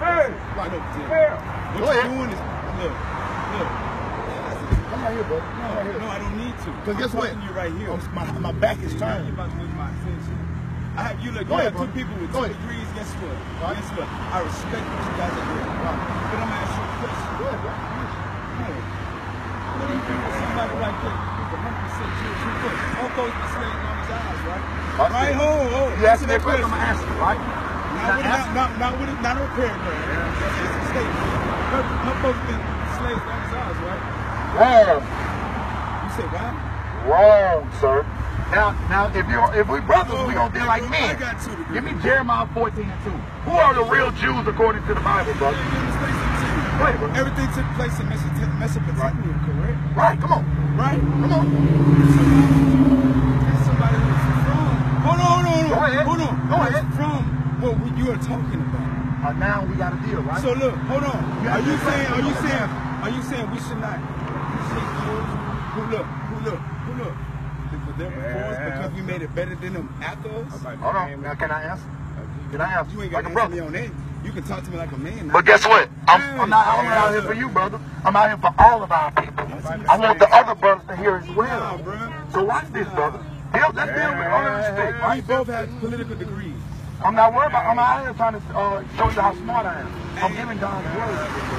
Hey, Tim, hey. what ahead. doing is, look, look. Come right here, bro. Come right No, here. no, I don't need to. Because I'm guess what? to you right here. I'm- my, my back is turned. you're about to lose my attention. I have you look. Go you ahead, have two people with Go two ahead. degrees. Guess what? Right. Guess what? I respect what you guys are doing. Right. But I'm gonna ask you a question. Go ahead, bro. Hey, what do you think of somebody like that? who's 100% Jewish? Who put all those enslaved on his eyes, right? Right. Right. Hold, hold. You me that question, I'm gonna answer, right? Not with, not, not, not with, not a paragraph. A statement. Her, her folks been slaves on his eyes, right? Wrong. You say why? Wrong, sir. Now, now, if you if we brothers, we gonna deal like oh, I men. got two degrees. Give me Jeremiah 14 and 2. Who are the real Jews according to the Bible, brother? Wait, bro. Everything took place in Mesopot- Mesopotamia, correct? Right, come on. Right? Come on. That's somebody from. Hold on, hold on, hold on. Go ahead. Hold on. Go ahead. From what we- you are talking about. Uh, now we got a deal, right? So look, hold on. Are you saying? Are you saying? Are you saying we should not who look, who look, who look? For them before us because we made it better than them after us. Hold on. Now, can I answer? Can I answer? You ain't like got a to answer brother. me on that. You can talk to me like a man. Now. But guess what? I'm, Hey, I'm not only hey, out here for you, brother. I'm out here for all of our people. I want the other brothers to hear as Nah, well. bruh. So watch this, brother. Deal, let's deal with honor and respect, We both have political degrees. I'm not worried about. I'm out here trying to uh, show you how smart I am. I'm giving God's word.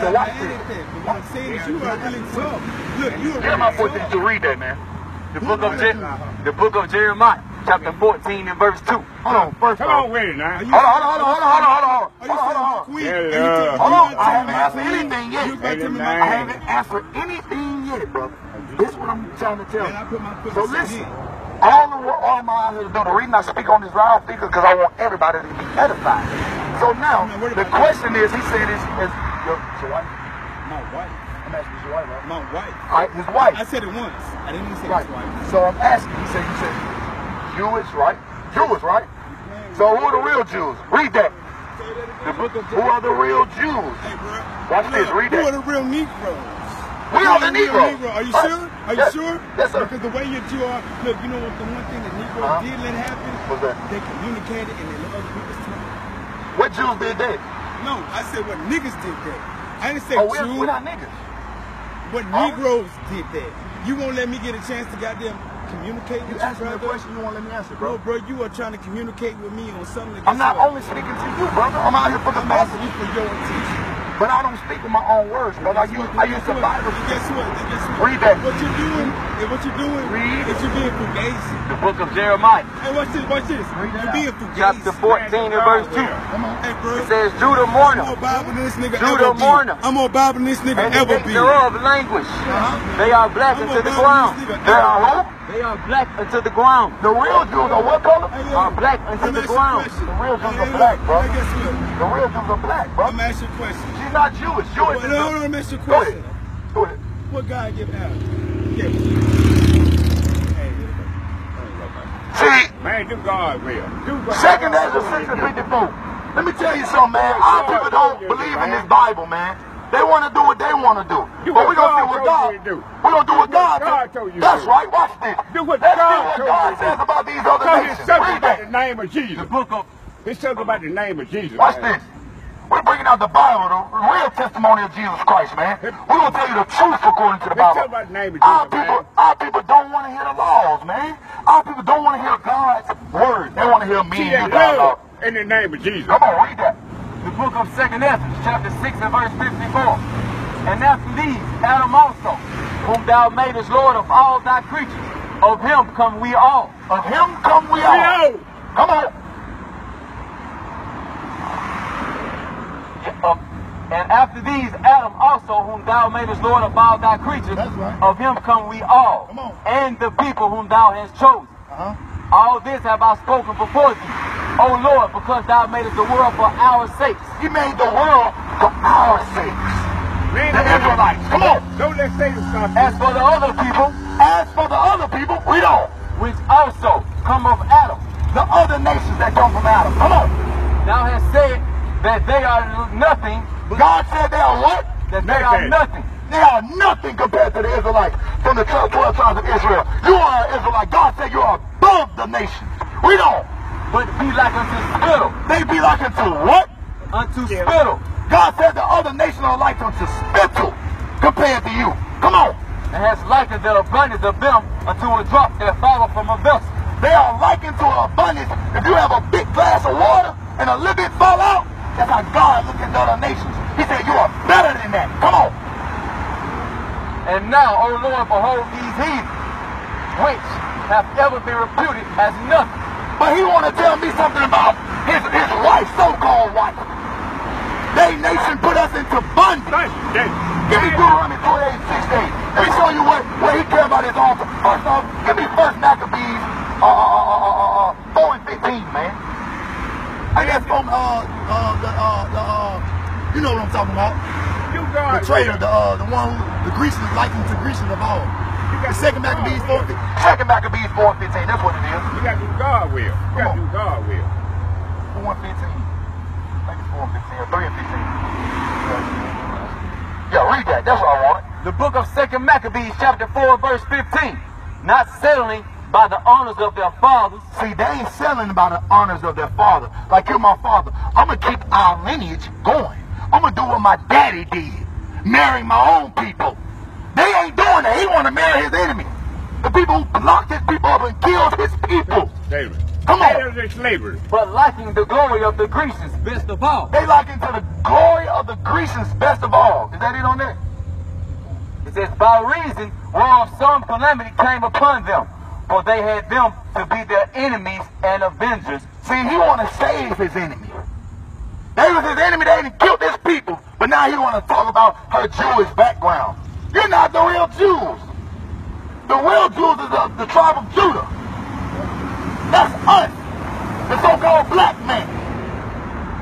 So watch this. at that. But what I'm saying is you are really tough. Look, you are really 14 tough. to read that, man. The book of Je- the book of Jeremiah, chapter 14 and verse 2. Hold on, first Come on with it now. Hold on, hold on, hold on, hold on, hold on, hold on, hold on, hold on. queen? Yeah. Hold on, I haven't answered anything yet. You about to tell me Hey, my I haven't answered anything yet, brother. This is what I'm trying to tell you. my So listen. All of what all my out here to do, the reason I speak on this loud speaker because I want everybody to be edified. So now, the question is, he said, is, is your, your wife? My wife. I'm asking you, your wife, right? My wife. All right, his wife. I said it once. I didn't even say Right. his wife. So I'm asking, he said, you said Jewish, right? Jewish, right? So who are the real Jews? Read that. The book of Who are the real Jews? Hey, bro. Watch this, read Who that. are the real Negroes? We Who are the Negroes. Negro? Are you Right. Are you Yes. sure? Yes, sir. Because the way you two are, look, you know what the one thing that Negroes Uh-huh. did let happen? What's that? They communicated and they let other people talk. What Jews did that? No, I said what niggas did that. I didn't say Oh, we're, Jews. we're not niggas. What Negroes did that. You won't let me get a chance to goddamn communicate You with you, me a question, you won't let me answer, Bro, bro. bro, you are trying to communicate with me on something that I'm not what? only speaking to you, brother. I'm out here for the I'm asking you for your attention. But I don't speak with my own words, brother. I use, I use the guess what? Guess what? Read that. What you're doing, and what you're doing Read. is you're being fugazi. The book of Jeremiah, Hey, watch this, watch this. Read You're being fugazi. chapter 14 and verse 2. Come on. Hey, bro. It says, Judah I'm mourner, more Bible than this nigga Judah ever be. mourner. I'm more Bible than this nigga and ever be. thereof. Uh-huh. They are black I'm unto more the Bible ground. than this nigga They are be. Who? They are black unto the ground. The real Jews are what color? Hey, Are black let unto the ask you a ground. The real Jews Hey, are black, bro. Hey, guess what? The real Jews are black, bro. I'm asking you a question. She's not Jewish. Jewish Well, is hold on, the... let me a Go ahead. question. Go ahead. What God give Adam? He See, Man, do God will. Do God Second Esdras 6 and 54. Let me tell you something, man. Our people don't believe in this Bible, man. They want to do what they want to do. Do But we're going to do what God do. We're going to do what God God told you That's do. right. Watch this. Do what Let's God do what told God you says do. about these other it's nations. Read about the name of Jesus. The book of It's something about the name of Jesus. Watch man. this. We're bringing out the Bible, the real testimony of Jesus Christ, man. We're going to tell you the truth according to the Bible. about the name of Our Jesus, people, man. our people don't want to hear the laws, man. Our people don't want to hear God's word. They want to hear me and you that in the name of Jesus. Come on, read that. The book of Second Esdras, chapter 6 and verse 54. And after these, Adam also, whom thou madest Lord of all thy creatures, of him come we all. Of him come we all. Come on. And after these, Adam also, whom thou madest Lord of all thy creatures, right. of him come we all, Come on. and the people whom thou hast chosen. Uh-huh. All this have I spoken before thee, O Lord, because thou madest the world for our sakes. He made the world for our sakes. Man, The Israelites. Come on. Don't let Satan stop As for the other people, As for the other people, we don't. which also come of Adam, The other nations that come from Adam. Come on. thou hast said that they are nothing, God said they are what? that they are Nothing. nothing. They are nothing compared to the Israelites from the 12, 12 tribes of Israel. You are an Israelite. God said you are above the nations. We don't. But be like unto spittle, They be like unto what? unto unto Yeah. spittle, God said the other nations are like unto spittle compared to you. Come on. and has likened the abundance of them unto a drop that falleth from a vessel. They are likened to an abundance. If you have a big glass of water and a little bit fall out, that's how God looks at the other nations. He said, you are better than that. Come on. And now, O Lord, behold these heathens, which have ever been reputed as nothing. But he want to tell me something about his, his wife, so-called wife. They nation put us into bondage. Give me Deuteronomy 28, 16. Let me show you what, what he cared about his altar. First off, give me First Maccabees uh, uh, uh, uh, uh, 4 and 15, man. I guess from uh, uh, the, uh, the, uh, you know what I'm talking about. you The traitor, the, uh, the one who, the Grecians, likened to Grecians of all. Got second Maccabees 4 God and will. 15. Second Maccabees 4-15 that's what it is. You got to do God will. You got to do God will. 4 and 15. I think it's 4 and 15 or 3 and 15. Yeah, read that. That's what I wanted. The book of Second Maccabees, chapter 4, verse 15. Not settling by the honors of their fathers, See, they ain't selling by the honors of their father. Like you're my father. I'm gonna keep our lineage going. I'm gonna do what my daddy did. Marry my own people. They ain't doing that. He wanna marry his enemy. The people who locked his people up and killed his people. David. Come on. Is slavery. but liking the glory of the Grecians best of all. They lock to the glory of the Grecians best of all. Is that it on there? It says, by reason whereof some calamity came upon them, for they had them to be their enemies and avengers. See, he wanna save his enemy. They was his enemy. They didn't killed his people. But now he wanna talk about her Jewish background. You're not the real Jews. The real Jews is the, the tribe of Judah. That's us. The so-called black man.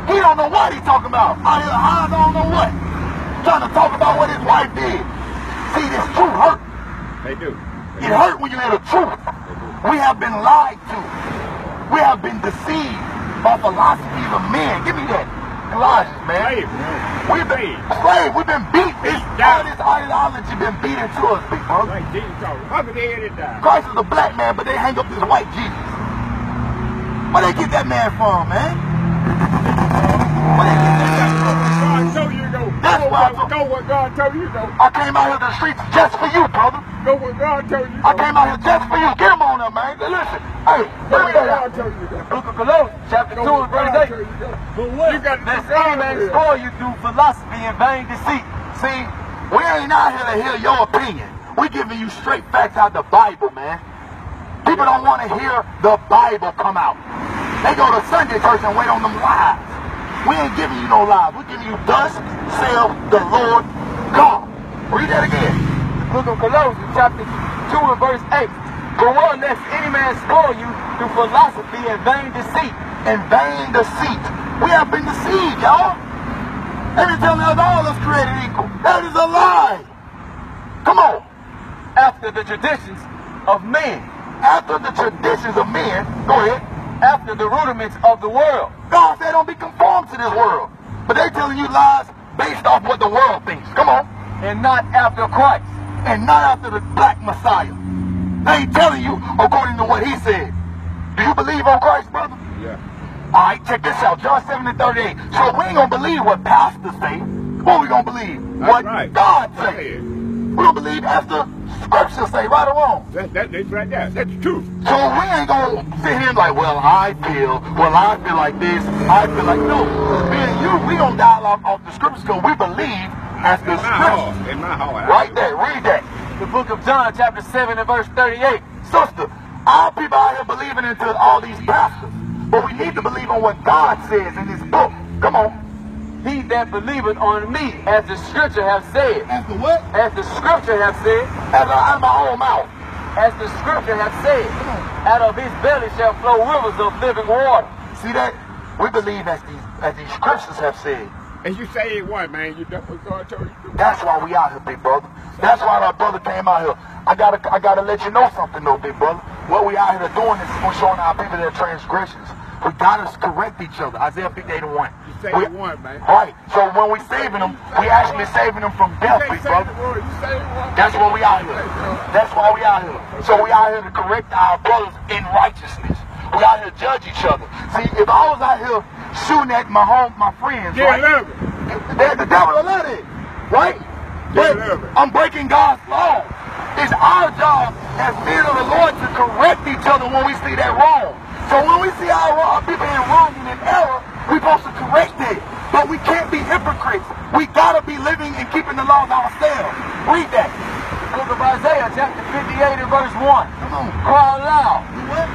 He don't know what he's talking about. I, I don't know what. Trying to talk about what his wife did. See, this truth hurt. They do. It hurt when you hear the truth. We have been lied to. We have been deceived by philosophies of men. Give me that. Colossians, man. Slave, man. We've been Slave. We've been beat. This, all down. this ideology been beat into us, big brother. Like Jesus talking. Hungry head and die. Christ is a black man, but they hang up this white Jesus. Where they get that man from, man? Where they get that man from? God told you to go. That's go, why I where- go where God told you to go. I came out here to the streets just for you, brother. Go where God told you I came out here just for you. Get him on there, man. Listen. Hey, Go bring where that God told you to go. Book of Colossians, chapter Go 2 and verse 8. you go. But what? You got to Lest do any God man will. spoil you through philosophy and vain deceit. See, we ain't out here to hear your opinion. We giving you straight facts out the Bible, man. People don't want to hear the Bible come out. They go to Sunday church and wait on them lies. We ain't giving you no lies. We're giving you thus saith the Lord God. Read that again. Book of Colossians, chapter 2 and verse 8. But what lest any man spoil you through philosophy and vain deceit. And vain deceit. We have been deceived, y'all. They been telling us all us created equal. That is a lie. Come on. after the traditions of men, After the traditions of men, go ahead. after the rudiments of the world, God said don't be conformed to this world. But they telling you lies based off what the world thinks. Come on. and not after Christ. And not after the black Messiah. They ain't telling you according to what he said. Do you believe on Christ, brother? Yeah. All right, check this out. John 7 and 38. So we ain't going to believe what pastors say. What we going to believe? That's what right. God say. We going to believe as the scriptures say, right or wrong. That, that, that's right there. That's true. So we ain't gonna sit here and like, well, I feel, well, I feel like this, I feel like no. Me and you, we don't dialogue off the scriptures because we believe as the In scriptures. In my heart. Right there, read that. The book of John, chapter 7 and verse 38. Sister, our people out here believing into all these pastors. But we need to believe on what God says in his book. Come on. He that believeth on me, as the scripture hath said, As the what? as the scripture hath said, As out of my own mouth. as the scripture hath said, out of his belly shall flow rivers of living water. See that? We believe as these as these scriptures have said. And you say it one, man. You done what God told you to. That's why we out here, big brother. That's why our brother came out here. I gotta, I gotta let you know something, though, big brother. What we out here doing is we're showing our people their transgressions. We gotta correct each other. Isaiah 58 and 1. You say We- one, man. Right. So when we saving them, we actually saving them from death, big brother. the. You say. That's what we out here. That's why we out here. So we out here to correct our brothers in righteousness. We out here to judge each other. See, if I was out here shooting at my home, my friends, They right? The, devil will love it, right? But. I'm breaking God's law. It's our job as men of the Lord to correct each other when we see that wrong. So when we see our, our people in wrong and in error, we're supposed to correct it. But we can't be hypocrites. We gotta be living and keeping the laws ourselves. Read that. Book of Isaiah, chapter 58 and verse 1. Come on. Cry aloud.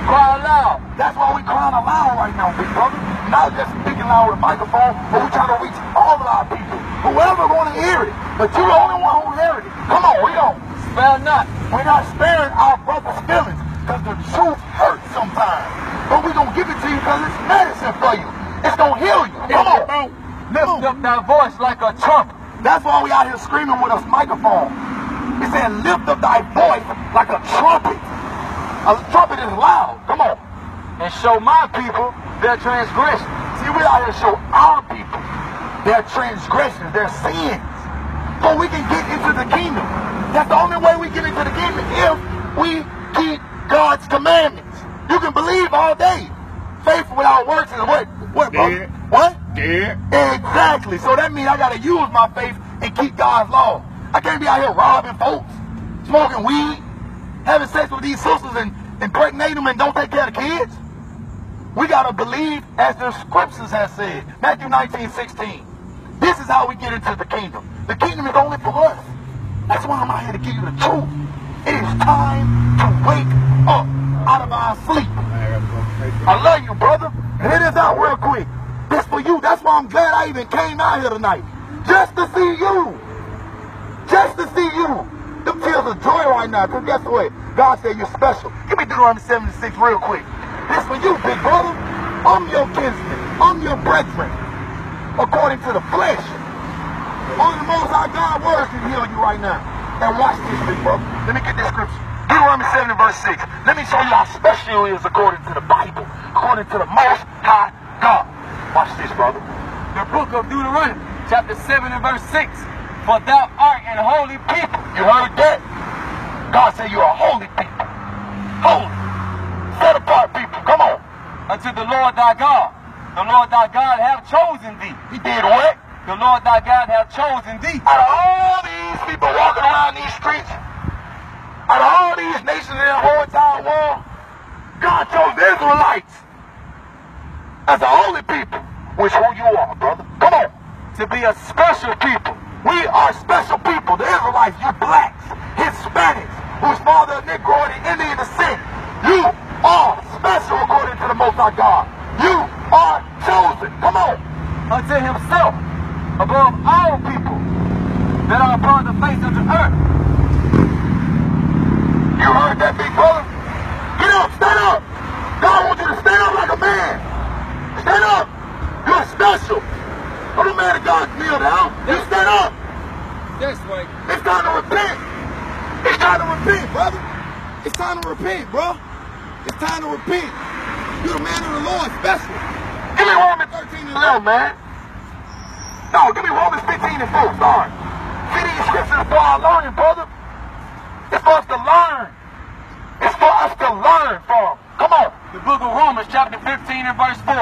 Cry aloud. That's why we're crying aloud right now, big brother. Not just speaking loud with a microphone, but we're trying to reach all of our people. Whoever gonna hear it. But you're the only one who heard it. Come on, we don't. Not. We're not sparing our brother's feelings because the truth hurts sometimes. But we're going to give it to you because it's medicine for you. It's going to heal you. Come on. Lift up thy voice like a trumpet. That's why we out here screaming with a microphone. He said, lift up thy voice like a trumpet. A trumpet is loud. Come on. and show my people their transgression. See, we out here show our people their transgressions, their sins. So we can get into the kingdom. That's the only way we get into the kingdom if we keep God's commandments. You can believe all day. Faith without works is what? What, bro? Dead. What? Dead. Exactly. So that means I gotta use my faith and keep God's law. I can't be out here robbing folks, smoking weed, having sex with these sisters and impregnating them and don't take care of the kids. We gotta believe as the scriptures have said. Matthew 19, 16. This is how we get into the kingdom. The kingdom is only for us. That's why I'm out here to give you the truth. It is time to wake up out of our sleep. I love you, brother. And it is out real quick. This for you. That's why I'm glad I even came out here tonight. Just to see you. Just to see you. Them tears of joy right now. Because guess what? God said you're special. Give me Deuteronomy 76 real quick. This for you, big brother. I'm your kinsman. I'm your brethren. According to the flesh. Only the most high God words can heal you right now. And watch this, big brother. Let me get this scripture. Deuteronomy 7 and verse 6. Let me show you how special he is according to the Bible. According to the most high God. Watch this, brother. The book of Deuteronomy, chapter 7 and verse 6. For thou art an holy people. You heard that? God said you are holy people. Holy. Set apart people. Come on. unto the Lord thy God. The Lord thy God hath chosen thee. He did what? The Lord thy God hath chosen thee. Out of all these people walking around these streets, out of all these nations in the whole entire world, God chose the Israelites as the holy people, which who you are, brother. Come on. To be a special people. We are special people. The Israelites, you blacks, Hispanics, whose father is Negro and the Indian descent. You are special according to the Most High God. You are chosen. Come on. unto himself above all people that are upon the face of the earth. You heard that, big brother? Get up, stand up. God wants you to stand up like a man. Stand up. You're special. Don't a man of God kneel down. You stand up. That's right. It's time to repent. It's time to repent, brother. It's time to repent, bro. It's time to repent. You're the man of the Lord, special. Give me Romans 13 and 11, man. No, give me Romans 15 and 4. Sorry. See these scriptures for our learning, brother. It's for us to learn. It's for us to learn from. Come on. The book of Romans, chapter 15 and verse 4.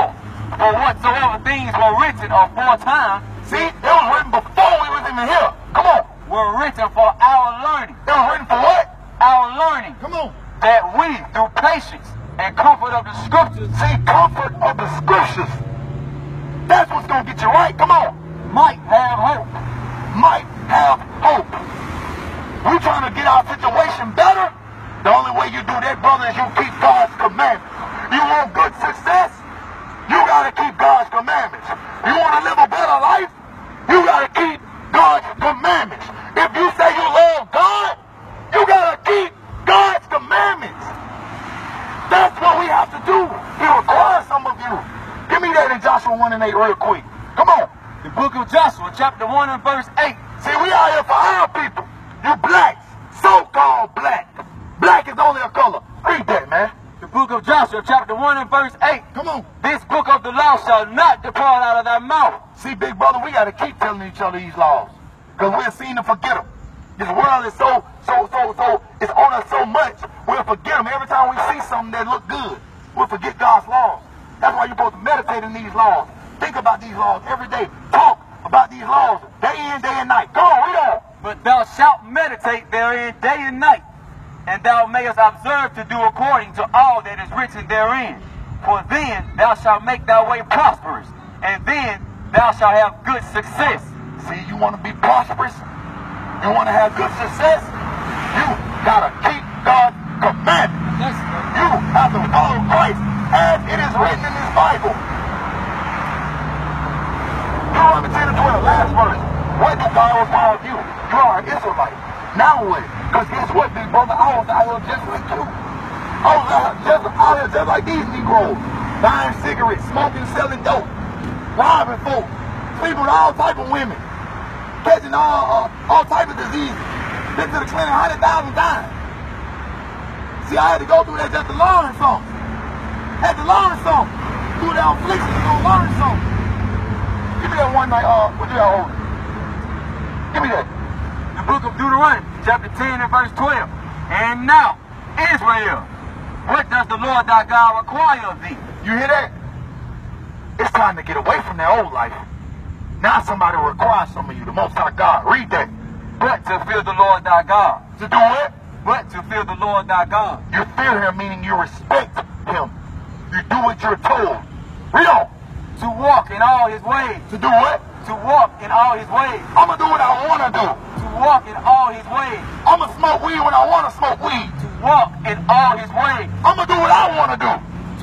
For whatsoever things were written aforetime See, it was written before we was even here. Come on. were written for our learning. It was written for what? Our learning. Come on. That we, through patience and comfort of the scriptures, See, comfort of the scriptures. That's what's going to get you right. Come on. might have hope. Might have hope. We trying to get our situation better. The only way you do that, brother, is you keep God's commandments. You want good success? You got to keep God's commandments. You want to live a better life? You got to keep God's commandments. If you say you love God, you got to keep God's commandments. That's what we have to do. He requires some of you. Give me that in Joshua 1 and 8 real quick. Come on. The book of Joshua, chapter 1 and verse 8. See, we out here for our people. You blacks, so-called black. Black is only a color. Read that, man. The book of Joshua, chapter 1 and verse 8. Come on. This book of the law shall not depart out of thy mouth. See, big brother, we got to keep telling each other these laws. Because we're seen to forget them. This world is so, so, so, so, it's on us so much, we'll forget them. Every time we see something that look good, we'll forget God's laws. That's why you're supposed to meditate in these laws. Think about these laws every day. Talk about these laws day in, day and night. Go on, read on. But thou shalt meditate therein day and night, and thou mayest observe to do according to all that is written therein. For then thou shalt make thy way prosperous, and then thou shalt have good success. See, you want to be prosperous? You want to have good success? You got to keep God's commandments. You have to follow Christ as it is written in this Bible. Deuteronomy 10 and 12, last verse. What do God of you? You are an Israelite. Now what? Because guess what, big brother? I was out here just like you. I was out, just, out here just like these Negroes. Buying cigarettes, smoking, selling dope, robbing folks, sleeping with all type of women, catching all, all type of diseases. Been to the clinic a hundred thousand times. See, I had to go through that just to learn something. Had to learn something. Through the affliction, to learn something. Give me that one night, uh, what you got holding? Give me that. The book of Deuteronomy, chapter 10 and verse 12. And now, Israel, what does the Lord thy God require of thee? You hear that? It's time to get away from that old life. Now somebody requires some of you, the Most High God. Read that. But to fear the Lord thy God. To do what? But to fear the Lord thy God. You fear him, meaning you respect him. You do what you're told. Read on. To walk in all his ways. To do what? To walk in all his ways. I'm going to do what I want to do. To walk in all his ways. I'm going to smoke weed when I want to smoke weed. To walk in all his ways. I'm going to do what I want to do.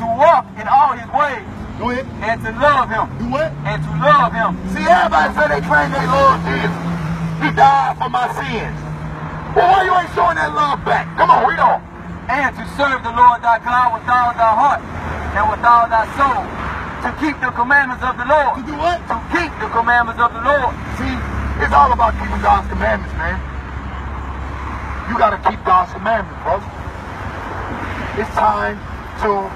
To walk in all his ways. Go ahead. And to love him. Do what? And to love him. See, everybody say they claim they love Jesus. He died for my sins. Well, why you ain't showing that love back? Come on, read on. And to serve the Lord thy God with all thy heart and with all thy soul. To keep the commandments of the Lord. To do what? To keep the commandments of the Lord. See, it's all about keeping God's commandments, man. You got to keep God's commandments, brother. It's time to